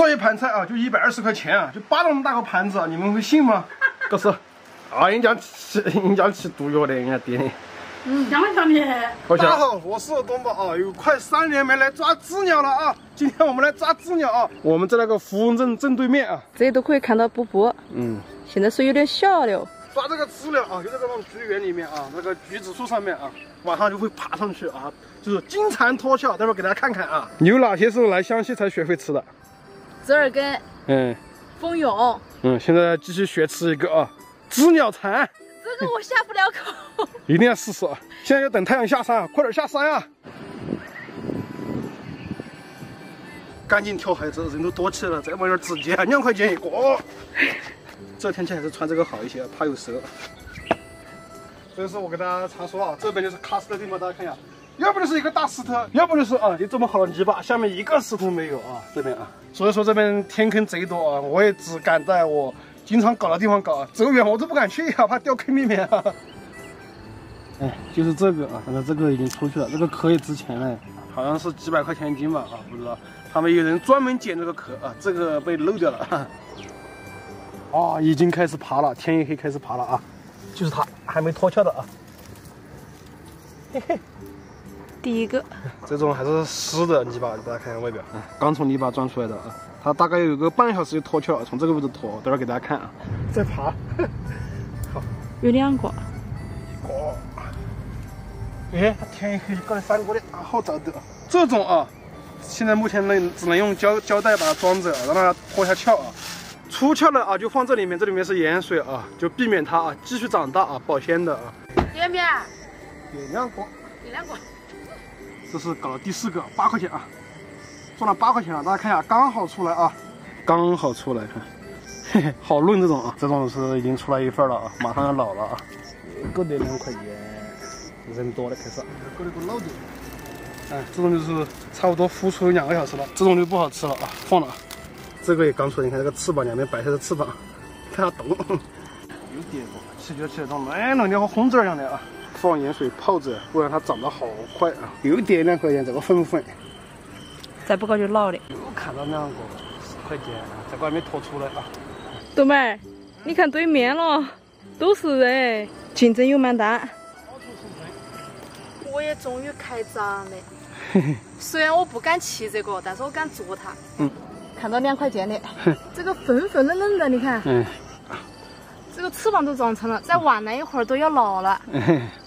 这一盘菜啊，就一百二十块钱啊，就扒那么大个盘子啊，你们会信吗？不是，啊，人家吃人家吃毒药的，人家店。嗯，香不香的？大家好，我是东宝啊，有快三年没来抓知了了啊，今天我们来抓知了啊，我们在那个芙蓉镇正对面啊，这里都可以看到布布。嗯，现在水有点小了。抓这个知了啊，就在这种菊园里面啊，那个橘子树上面啊，晚上就会爬上去啊，就是金蝉脱壳，待会儿给大家看看啊。你有哪些是来湘西才学会吃的？折耳根，嗯，蜂蛹，嗯，现在继续学吃一个啊，知了蝉。这个我下不了口，一定要试试啊！现在要等太阳下山啊，快点下山啊！赶紧挑孩子，人都多起来了，再买点直接两块钱一个。这天气还是穿这个好一些，怕有蛇。这是我给大家常说啊，这边就是喀斯特地貌，大家看一下，要不就是一个大石头，要不就是啊，有这么好的泥巴，下面一个石头没有啊，这边啊，所以说这边天坑贼多啊，我也只敢在我。经常搞的地方搞，走远我都不敢去呀，怕掉坑里面。哎，就是这个啊，反正这个已经出去了，这个壳也值钱嘞，好像是几百块钱一斤吧啊，不知道。他们有人专门捡这个壳啊，这个被漏掉了。啊，已经开始爬了，天一黑开始爬了啊，就是它，还没脱壳的啊。嘿嘿，第一个，这种还是湿的泥巴，大家看看外表，刚从泥巴钻出来的啊。它大概有个半小时就脱壳了，从这个位置脱，等会儿给大家看啊。再爬，好，有两个，一个。哎，它天一黑就搞来三个的，啊，好找的。这种啊，现在目前能只能用胶胶带把它装着，让它脱下壳啊。出壳了啊，就放这里面，这里面是盐水啊，就避免它啊继续长大啊，保鲜的啊。边边，有两个，有两个。这是搞了第四个，八块钱啊。赚了八块钱了，大家看一下，刚好出来啊，刚好出来，看，嘿嘿，好嫩这种啊，这种是已经出来一份了啊，马上要老了啊，够得两块钱，人多了开始，够得个老的，哎，这种就是差不多孵出两个小时了，这种就不好吃了啊，放了，这个也刚出来，你看这个翅膀两边白色的翅膀，看它懂，有点过，吃就吃这种嫩嫩的和红枣一样的啊，放盐水泡着，不然它长得好快啊，有点两块钱这个粉粉。再不搞就老了。又看到两个十块钱，在外面拖出来啊。豆妹儿，你看对面了，都是人，竞争有蛮大。我也终于开张了。虽然我不敢骑这个，但是我敢坐它。嗯。看到两块钱的，这个粉粉嫩嫩的，你看。嗯。这个翅膀都长成了，再晚了一会儿都要老了。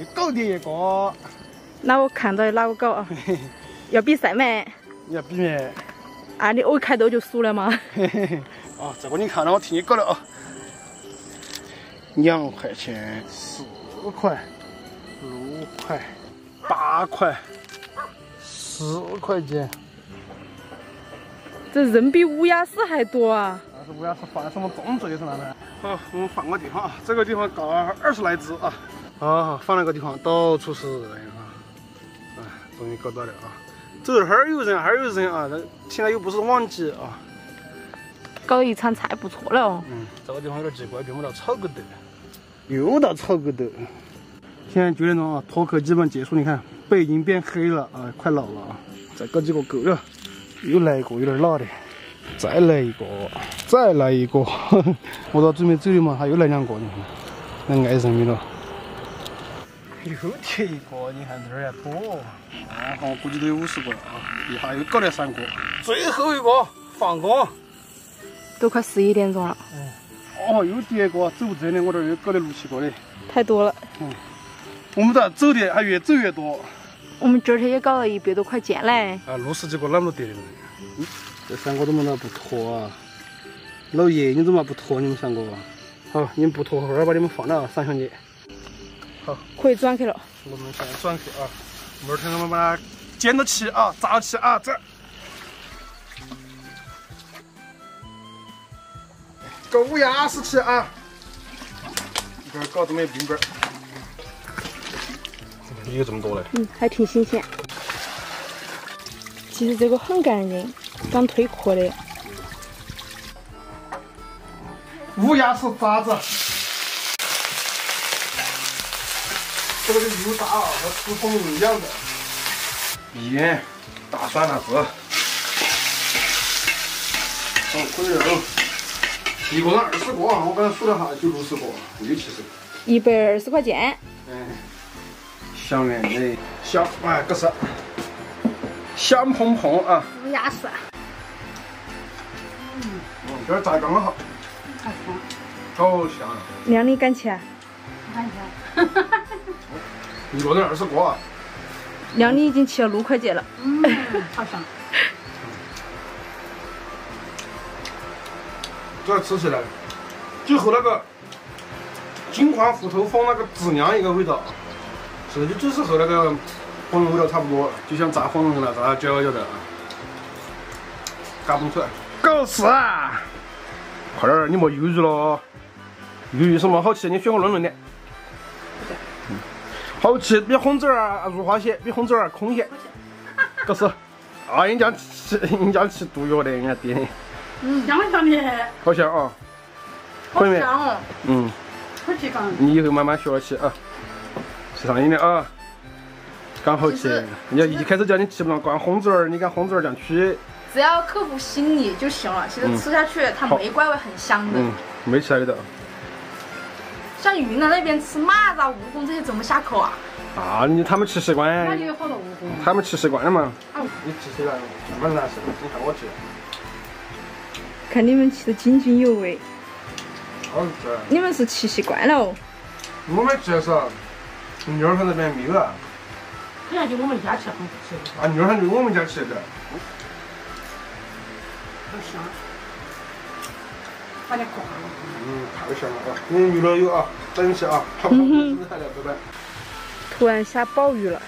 你搞点一个。那我看到哪个搞啊？要比赛没？你要比没？啊，你我开头就输了吗？嘿嘿嘿。啊，这个你看了，我替你搞了啊。两块钱，四块，六块，八块，十块钱。这人比乌鸦丝还多啊！但是乌鸦丝犯了什么重罪是哪的？好，我们换个地方啊，这个地方搞了二十来只啊。啊，放了个地方，到处是人啊。啊，终于搞到了啊。这儿还有人，还有人啊！这现在又不是旺季啊，搞一餐菜不错了哦。嗯，这个地方有点奇怪，见不到草疙瘩，又到草疙瘩。现在九点钟啊，脱壳基本结束。你看背已经变黑了啊，快老了啊。再搞几个够了，又来一个有点辣的，再来一个，再来一个。我到准备走了嘛，他又来两个，你看，那爱人的了。又贴一个，你看这儿还多，啊，我估计都有五十个了啊！一下又搞了三个，最后一个放工，都快十一点钟了。嗯，哦，又第二个走这的，我这儿又搞了六七个的，太多了。嗯，我们这走的还越走越多。我们今天也搞了一百多块钱嘞。啊，六十几个啷么得的？嗯，这三个怎么不脱啊？老爷，你怎么不脱你们三个？好，你们不脱，后儿把你们放了，三兄弟。好，可以转去了。我们现在转去啊，明儿天我们把它捡到起啊，扎起啊，这搞乌鸦丝起啊！一会儿搞这么一冰棍儿，有这么多嘞。嗯，还挺新鲜。其实这个很干净，刚蜕壳的。乌鸦是渣子。这个就油炸啊，和吃风一样的。盐、大蒜、辣子，好，可以了。一个人二十个，我刚才数了哈，就六十个，六七十个。一百二十块钱。嗯，香圆的，香，哎，这是香喷喷啊。乌鸦丝。嗯，这儿炸刚刚好。好香。好香。靓丽敢吃？敢吃。一个人二十个。靓丽已经吃了六块钱了。嗯，好香。这吃起来就和那个金华虎头蜂那个质量一个味道，是就就是和那个蜂味道差不多，就像炸蜂似的，炸焦焦的，嘎嘣出来。狗屎啊！快点儿，你莫犹豫了，犹豫什么好吃？你选个嫩嫩的。好吃，比红枣儿如花些，比红枣儿空些。狗屎！啊，人家吃，人家吃毒药的，人家爹。嗯，香香的，好香啊！好香哦。嗯。好。你以后慢慢学吃啊，吃上瘾的啊，刚好吃。人家一开始叫你吃不上光红枣儿，你看红枣儿酱曲。只要克服心理就行了，其实吃下去它没怪味，很香的。嗯，没吃来的。像云南那边吃蚂蚱、蜈蚣这些怎么下口啊？啊，你他们吃习惯。那里有好多蜈蚣？他们吃习惯了嘛。你吃起来蛮难受，你看我吃。看你们吃的津津有味，好吃。你们是吃习惯了哦。我们吃的是，妞儿他那边没有啊。好像就我们家吃。啊，女儿就我们家吃的。好香。嗯，太香了啊！你有啊，珍惜啊，好不好？拜拜。突然下暴雨了。